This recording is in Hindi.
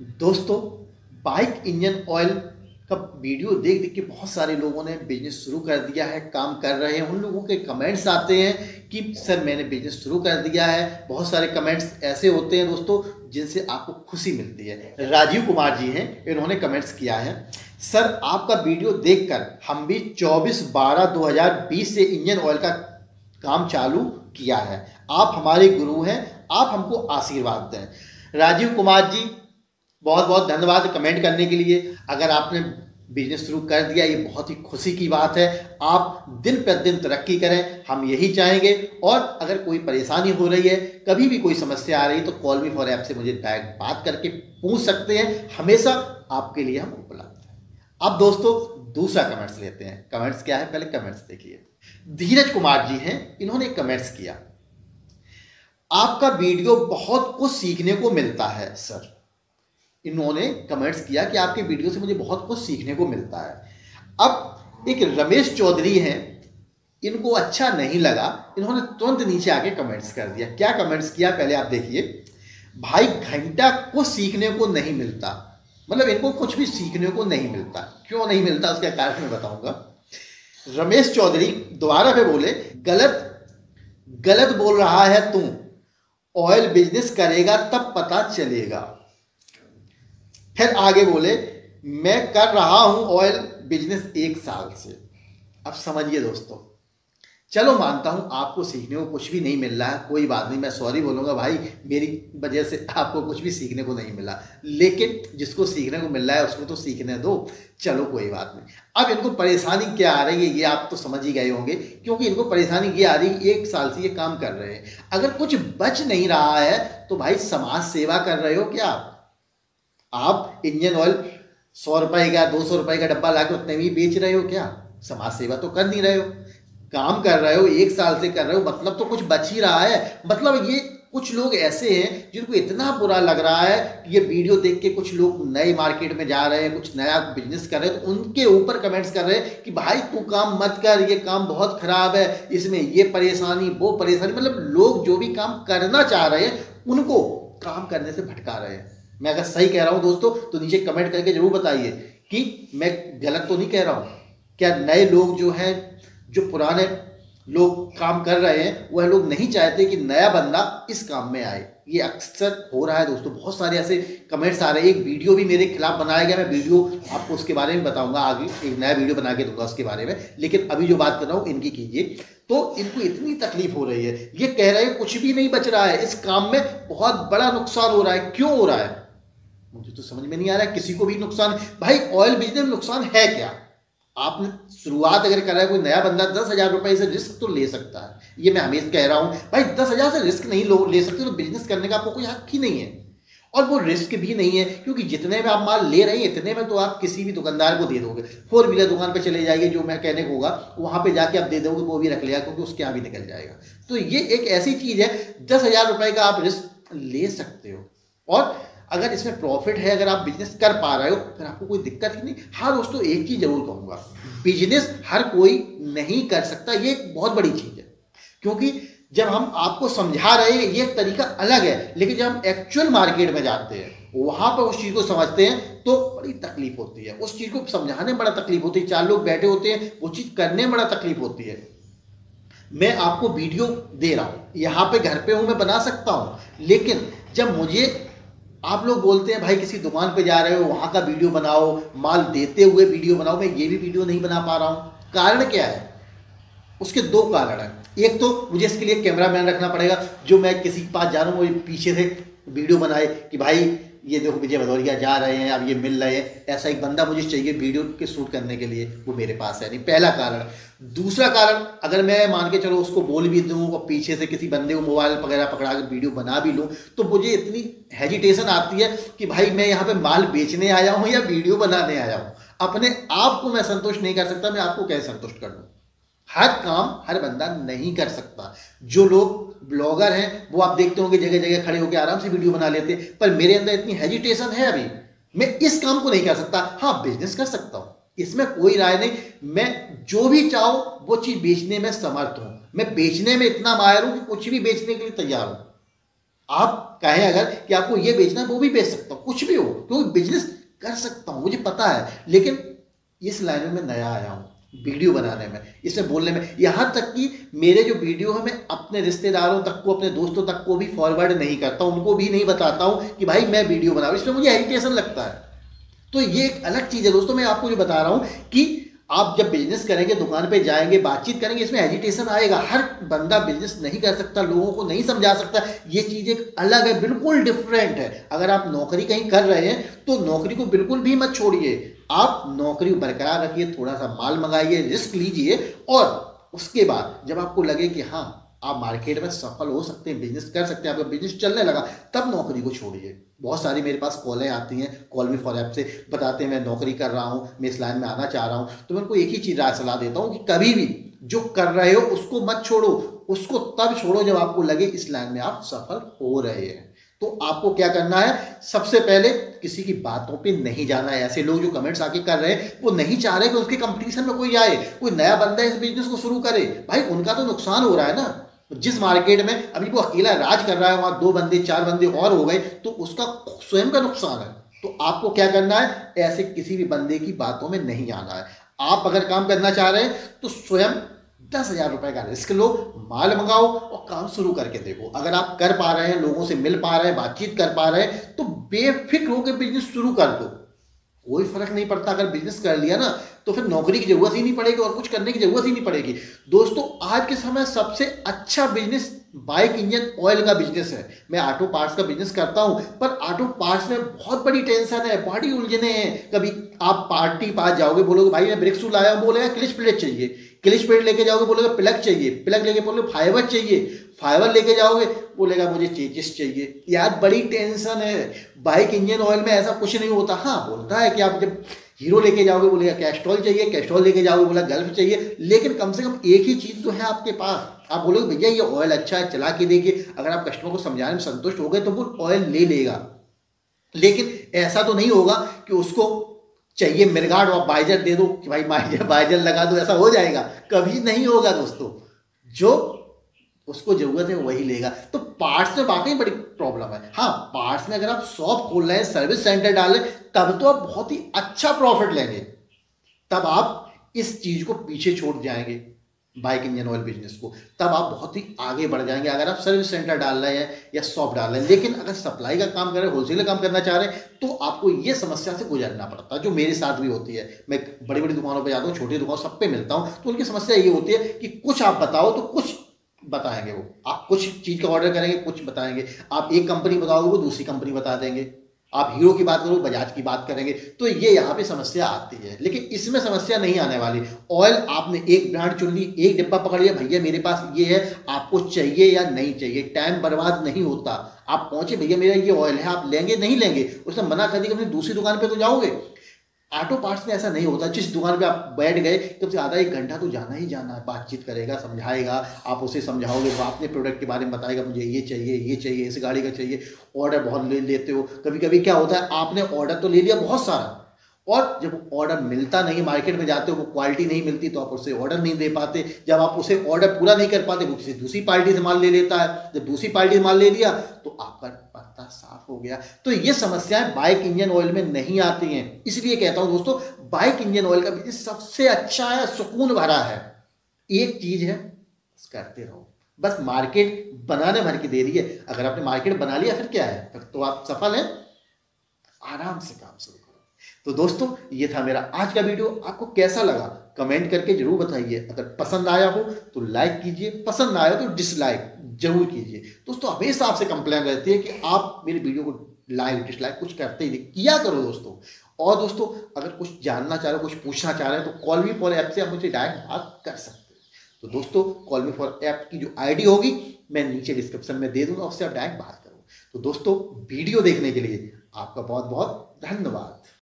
दोस्तों, बाइक इंजन ऑयल का वीडियो देख देख के बहुत सारे लोगों ने बिज़नेस शुरू कर दिया है, काम कर रहे हैं। उन लोगों के कमेंट्स आते हैं कि, सर, मैंने बिज़नेस शुरू कर दिया है। बहुत सारे कमेंट्स ऐसे होते हैं दोस्तों, जिनसे आपको खुशी मिलती है। राजीव कुमार जी हैं, इन्होंने कमेंट्स किया है। सर, आपका वीडियो देखकर हम भी 24 बारह 2020 से इंजन ऑयल का काम चालू किया है। आप हमारे गुरु हैं, आप हमको आशीर्वाद दें। राजीव कुमार जी बहुत बहुत धन्यवाद कमेंट करने के लिए। अगर आपने बिज़नेस शुरू कर दिया, ये बहुत ही खुशी की बात है। आप दिन प्रतिदिन तरक्की करें, हम यही चाहेंगे। और अगर कोई परेशानी हो रही है, कभी भी कोई समस्या आ रही है तो कॉल मी फॉर ऐप से मुझे बैग बात करके पूछ सकते हैं। हमेशा आपके लिए हम उपलब्ध हैं। अब दोस्तों, दूसरा कमेंट्स लेते हैं। कमेंट्स क्या है? पहले कमेंट्स देखिए। धीरज कुमार जी हैं। इन्होंने कमेंट्स किया। आपका वीडियो बहुत कुछ सीखने को मिलता है, सर। इन्होंने कमेंट्स किया कि आपके वीडियो से मुझे बहुत कुछ सीखने को मिलता है। अब एक रमेश चौधरी हैं, इनको अच्छा नहीं लगा, इन्होंने तुरंत नीचे आके कमेंट्स कर दिया। क्या कमेंट्स किया? पहले आप देखिए। भाई, घंटा कुछ सीखने को नहीं मिलता। मतलब इनको कुछ भी सीखने को नहीं मिलता। क्यों नहीं मिलता, उसका कारण मैं बताऊँगा। रमेश चौधरी दोबारा पे बोले, गलत गलत बोल रहा है तू। ऑयल बिज़नेस करेगा तब पता चलेगा। फिर आगे बोले, मैं कर रहा हूँ ऑयल बिज़नेस एक साल से. अब समझिए दोस्तों, चलो मानता हूँ आपको सीखने को कुछ भी नहीं मिल रहा है कोई बात नहीं, मैं सॉरी बोलूँगा, भाई, मेरी वजह से आपको कुछ भी सीखने को नहीं मिला, लेकिन जिसको सीखने को मिल रहा है उसको तो सीखने दो, चलो कोई बात नहीं। अब इनको परेशानी क्या आ रही है, ये आप तो समझ ही गए होंगे, क्योंकि इनको परेशानी ये आ रही है एक साल से ये काम कर रहे हैं। अगर कुछ बच नहीं रहा है तो भाई समाज सेवा कर रहे हो क्या आप? इंजन ऑयल सौ रुपए का, दो सौ रुपए का डब्बा ला उतने भी बेच रहे हो क्या? समाज सेवा तो कर नहीं रहे हो। काम कर रहे हो, एक साल से कर रहे हो मतलब तो कुछ बच ही रहा है। मतलब ये कुछ लोग ऐसे हैं जिनको इतना बुरा लग रहा है कि ये वीडियो देख के कुछ लोग नए मार्केट में जा रहे हैं, कुछ नया बिज़नेस कर रहे हैं तो उनके ऊपर कमेंट्स कर रहे हैं कि भाई तू काम मत कर, ये काम बहुत खराब है, इसमें ये परेशानी, वो परेशानी मतलब लोग जो भी काम करना चाह रहे हैं, उनको काम करने से भटका रहे हैं। मैं अगर सही कह रहा हूँ दोस्तों तो नीचे कमेंट करके ज़रूर बताइए कि मैं गलत तो नहीं कह रहा हूँ। क्या नए लोग जो हैं, जो पुराने लोग काम कर रहे हैं, वह लोग नहीं चाहते कि नया बंदा इस काम में आए? ये अक्सर हो रहा है दोस्तों। बहुत सारे ऐसे कमेंट्स आ रहे हैं। एक वीडियो भी मेरे खिलाफ बनाया गया। मैं वीडियो आपको उसके बारे में बताऊँगा आगे। एक नया वीडियो बना के दूँगा उसके बारे में। लेकिन अभी जो बात कर रहा हूँ, इनकी कीजिए। तो इनको इतनी तकलीफ़ हो रही है। ये कह रहे हैं, कुछ भी नहीं बच रहा है। इस काम में बहुत बड़ा नुकसान हो रहा है। क्यों हो रहा है? मुझे तो समझ में नहीं आ रहा किसी को भी नुकसान भाई ऑयल बिज़नेस में नुकसान है क्या? आपने शुरुआत अगर कर रहा है, कोई नया बंदा दस हज़ार रुपए से रिस्क तो ले सकता है। ये मैं हमेशा कह रहा हूँ, भाई, दस हज़ार से रिस्क नहीं ले सकते तो बिज़नेस करने का आपको कोई हक ही नहीं है। और वो रिस्क भी नहीं है, क्योंकि जितने में आप माल ले रहे हैं, इतने में तो आप किसी भी दुकानदार को दे दोगे। फोर व्हीलर दुकान पे चले जाइए, जो मैं कहने को होगा, वहाँ पे जाके आप दे दोगे, वो भी रख लिया, क्योंकि उसके यहाँ भी निकल जाएगा। तो ये एक ऐसी चीज़ है, दस हज़ार रुपए का आप रिस्क ले सकते हो। और अगर इसमें प्रॉफिट है, अगर आप बिज़नेस कर पा रहे हो, फिर आपको कोई दिक्कत ही नहीं। हाँ दोस्तों एक चीज़ ज़रूर कहूँगा। बिज़नेस हर कोई नहीं कर सकता, ये एक बहुत बड़ी चीज़ है। क्योंकि जब हम आपको समझा रहे हैं, ये तरीका अलग है, लेकिन जब हम एक्चुअल मार्केट में जाते हैं, वहाँ पर उस चीज़ को समझते हैं तो बड़ी तकलीफ़ होती है। उस चीज़ को समझाने में बड़ा तकलीफ़ होती है। चार लोग बैठे होते हैं, वो चीज़ करने में बड़ा तकलीफ़ होती है। मैं आपको वीडियो दे रहा हूँ। यहाँ पे घर पे हूँ, मैं बना सकता हूँ। लेकिन जब मुझे आप लोग बोलते हैं, भाई, किसी दुकान पे जा रहे हो, वहाँ का वीडियो बनाओ, माल देते हुए वीडियो बनाओ, मैं ये भी वीडियो नहीं बना पा रहा हूँ। कारण क्या है? उसके दो कारण है। एक तो मुझे इसके लिए कैमरा मैन रखना पड़ेगा, जो मैं किसी के पास जा रहा हूँ, वो पीछे से वीडियो बनाए कि, भाई ये देखो विजय भदौरिया जा रहे हैं, अब ये मिल रहे हैं। ऐसा एक बंदा मुझे चाहिए वीडियो के शूट करने के लिए, वो मेरे पास है। नहीं, पहला कारण। दूसरा कारण, अगर मैं मान के चलो उसको बोल भी दूँ और पीछे से किसी बंदे को मोबाइल वगैरह पकड़ा कर वीडियो बना भी लूँ तो मुझे इतनी हेजिटेशन आती है कि भाई मैं यहाँ पे माल बेचने आया हूँ या वीडियो बनाने आया हूँ। अपने आप को मैं संतुष्ट नहीं कर सकता, मैं आपको कैसे संतुष्ट कर दूँ? हर काम हर बंदा नहीं कर सकता। जो लोग ब्लॉगर हैं, वो आप देखते होंगे जगह जगह खड़े होकर आराम से वीडियो बना लेते हैं पर मेरे अंदर इतनी हेजिटेशन है अभी। मैं इस काम को नहीं कर सकता। हाँ बिज़नेस कर सकता हूँ। इसमें कोई राय नहीं। मैं जो भी चाहूँ, वो चीज़ बेचने में समर्थ हूँ। मैं बेचने में इतना माहिर हूँ कि कुछ भी बेचने के लिए तैयार हूँ। आप कहें अगर कि आपको ये बेचना है, वो भी बेच सकता हूँ। कुछ भी हो, क्योंकि बिज़नेस कर सकता हूँ, मुझे पता है। लेकिन इस लाइन में मैं नया आया हूँ। वीडियो बनाने में, इसमें बोलने में। यहाँ तक कि मेरे जो वीडियो है, मैं अपने रिश्तेदारों तक को, अपने दोस्तों तक को भी फॉरवर्ड नहीं करता उनको भी नहीं बताता हूँ कि भाई मैं वीडियो बना रहा हूँ। इसमें मुझे हेरिटेशन लगता है। तो ये एक अलग चीज़ है। दोस्तों, मैं आपको जो बता रहा हूँ कि आप जब बिज़नेस करेंगे, दुकान पे जाएँगे, बातचीत करेंगे, इसमें एजिटेशन आएगा। हर बंदा बिज़नेस नहीं कर सकता, लोगों को नहीं समझा सकता। ये चीज़ एक अलग है, बिल्कुल डिफरेंट है। अगर आप नौकरी कहीं कर रहे हैं तो नौकरी को बिल्कुल भी मत छोड़िए। आप नौकरी बरकरार रखिए, थोड़ा सा माल मंगाइए रिस्क लीजिए और उसके बाद जब आपको लगे कि हाँ आप मार्केट में सफल हो सकते हैं बिज़नेस कर सकते हैं, आपका बिज़नेस चलने लगा, तब नौकरी को छोड़िए। बहुत सारी मेरे पास कॉलें आती हैं कॉल मी फॉर ऐप से, बताते हैं, मैं नौकरी कर रहा हूँ, मैं इस लाइन में आना चाह रहा हूँ। तो मैं उनको एक ही चीज़ राय सलाह देता हूँ कि कभी भी जो कर रहे हो, उसको मत छोड़ो, उसको तब छोड़ो जब आपको लगे इस लाइन में आप सफल हो रहे हैं। तो आपको क्या करना है? सबसे पहले किसी की बातों पे नहीं जाना है। ऐसे लोग जो कमेंट्स आके कर रहे हैं, वो नहीं चाह रहे कि उसके कंपटीशन में कोई आए, कोई नया बंदा इस बिज़नेस को शुरू करे। भाई, उनका तो नुकसान हो रहा है ना। जिस मार्केट में अभी वो अकेला राज कर रहा है, वहाँ दो बंदे, चार बंदे और हो गए तो उसका स्वयं का नुकसान है। तो आपको क्या करना है? ऐसे किसी भी बंदे की बातों में नहीं आना है। आप अगर काम करना चाह रहे हैं तो स्वयं दस हज़ार रुपए का रिस्क लो, माल मंगाओ और काम शुरू करके देखो। अगर आप कर पा रहे हैं, लोगों से मिल पा रहे हैं, बातचीत कर पा रहे हैं तो बेफिक्र होकर बिज़नेस शुरू कर दो। कोई फ़र्क नहीं पड़ता। अगर बिज़नेस कर लिया ना तो फिर नौकरी की ज़रूरत ही नहीं पड़ेगी और कुछ करने की ज़रूरत ही नहीं पड़ेगी। दोस्तों, आज के समय सबसे अच्छा बिज़नेस बाइक इंजन ऑयल का बिज़नेस है। मैं ऑटो पार्ट्स का बिज़नेस करता हूँ, पर ऑटो पार्ट्स में बहुत बड़ी टेंशन है, बड़ी उलझने हैं। कभी आप पार्टी पास जाओगे, बोलोगे, भाई, मैं ब्रेक सू लाया बोलेगा क्लिच प्लेट चाहिए। क्लिच पेड लेके जाओगे, बोलेगा प्लग चाहिए प्लग लेके बोलोगे, फाइबर चाहिए, फाइबर लेके जाओगे? बोलेगा, मुझे चेचिस चाहिए। यार, बड़ी टेंशन है। बाइक इंजन ऑयल में ऐसा कुछ नहीं होता। हाँ बोलता है कि आप जब हीरो लेके जाओगे, बोलेगा, कैस्ट्रॉल चाहिए, कैस्ट्रॉल लेके जाओगे। बोला, गल्फ चाहिए। लेकिन कम से कम एक ही चीज़ तो है आपके पास। आप बोलोगे, भैया, ये ऑयल अच्छा है, चला के देखिए। अगर आप कस्टमर को समझाने में संतुष्ट हो गए तो वो ऑयल ले लेगा। लेकिन ऐसा तो नहीं होगा कि उसको चाहिए मिर्गाड और बाइजर दे दो कि भाई बाइजर बाइजर लगा दो, ऐसा हो जाएगा। कभी नहीं होगा दोस्तों। जो उसको ज़रूरत है वही लेगा। तो पार्ट्स में वाकई बड़ी प्रॉब्लम है। हाँ पार्ट्स में अगर आप शॉप खोल रहे हैं सर्विस सेंटर डाल रहे तब तो आप बहुत ही अच्छा प्रॉफिट लेंगे। तब आप इस चीज़ को पीछे छोड़ जाएँगे। बाइक इंजन ऑयल बिज़नेस को, तब आप बहुत ही आगे बढ़ जाएँगे। अगर आप सर्विस सेंटर डाल रहे हैं या शॉप डाल रहे हैं, लेकिन अगर सप्लाई का काम कर रहे हैं होलसेल का काम करना चाह रहे हैं तो आपको ये समस्या से गुजरना पड़ता है, जो मेरे साथ भी होती है। मैं बड़ी बड़ी दुकानों पर जाता हूँ, छोटी दुकान, सब पे मिलता हूँ तो उनकी समस्या ये होती है कि कुछ आप बताओ तो कुछ बताएँगे वो। आप कुछ चीज़ का ऑर्डर करेंगे, कुछ बताएँगे। आप एक कंपनी बताओगे, वो दूसरी कंपनी बता देंगे। आप हीरो की बात करो, बजाज की बात करेंगे तो ये यहाँ पे समस्या आती है। लेकिन इसमें समस्या नहीं आने वाली। ऑयल आपने एक ब्रांड चुन ली, एक डिब्बा पकड़ लिया, भैया मेरे पास ये है, आपको चाहिए या नहीं चाहिए, टाइम बर्बाद नहीं होता। आप पहुँचे, भैया मेरा ये ऑयल है, आप लेंगे, नहीं लेंगे उसने मना कर दिया अपनी दूसरी दुकान पर तो जाओगे? ऑटो पार्ट्स में ऐसा नहीं होता। जिस दुकान पे आप बैठ गए, तब से आधा एक घंटा तो जाना ही जाना है। बातचीत करेगा, समझाएगा, आप उसे समझाओगे, वो अपने प्रोडक्ट के बारे में बताएगा, मुझे ये चाहिए ये चाहिए, इस गाड़ी का चाहिए। ऑर्डर बहुत ले लेते हो। कभी कभी क्या होता है, आपने ऑर्डर तो ले लिया बहुत सारा। और जब ऑर्डर मिलता नहीं मार्केट में जाते हो, वो क्वालिटी नहीं मिलती तो आप उसे ऑर्डर नहीं दे पाते। जब आप उसे ऑर्डर पूरा नहीं कर पाते, वो किसी दूसरी पार्टी से माल ले लेता है। जब दूसरी पार्टी से माल ले लिया तो आपका पत्ता साफ़ हो गया। तो ये समस्याएँ बाइक इंजन ऑयल में नहीं आती हैं। इसलिए कहता हूँ दोस्तों बाइक इंजन ऑयल का बिज़नेस सबसे अच्छा है, सुकून भरा है। एक चीज़ है करते रहो। बस मार्केट बनाने भर की देरी है। अगर आपने मार्केट बना लिया, फिर क्या है? तो आप सफल हैं। आराम से काम शुरू तो दोस्तों, ये था मेरा आज का वीडियो। आपको कैसा लगा? कमेंट करके ज़रूर बताइए। अगर पसंद आया हो तो लाइक कीजिए, पसंद आया तो डिसलाइक ज़रूर कीजिए। दोस्तों, हमेशा आपसे कंप्लेन रहती है कि आप मेरे वीडियो को लाइक डिसलाइक कुछ करते ही नहीं। किया करो दोस्तों। और दोस्तों, अगर कुछ जानना चाह रहे हो, कुछ पूछना चाह रहे हैं तो कॉल मी फॉर ऐप से आप मुझे डायरेक्ट बात कर सकते हैं। तो दोस्तों कॉल मी फॉर ऐप की जो आईडी होगी, मैं नीचे डिस्क्रिप्शन में दे दूँगा, उससे आप डायरेक्ट बात करो। तो दोस्तों, वीडियो देखने के लिए आपका बहुत बहुत धन्यवाद।